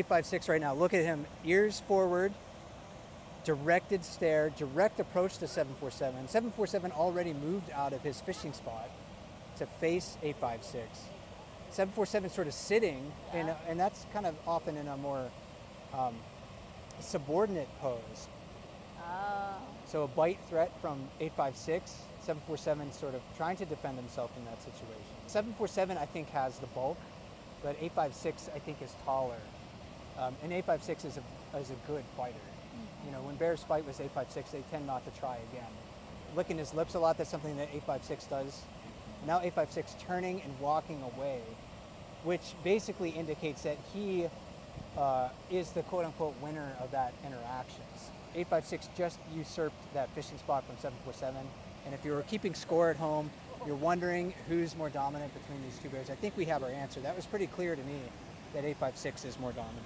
856 right now. Look at him, ears forward, directed stare, direct approach to 747. 747 already moved out of his fishing spot to face 856. 747 sort of sitting, in a, and that's kind of often in a more um, subordinate pose. Oh. So a bite threat from 856, 747 sort of trying to defend himself in that situation. 747 I think has the bulk, but 856 I think is taller. Um, and 856 is a, is a good fighter. You know, when bears fight with 856, they tend not to try again. Licking his lips a lot, that's something that 856 does. Now 856 turning and walking away, which basically indicates that he uh, is the quote unquote winner of that interactions. 856 just usurped that fishing spot from 747. And if you were keeping score at home, you're wondering who's more dominant between these two bears. I think we have our answer. That was pretty clear to me that 856 is more dominant.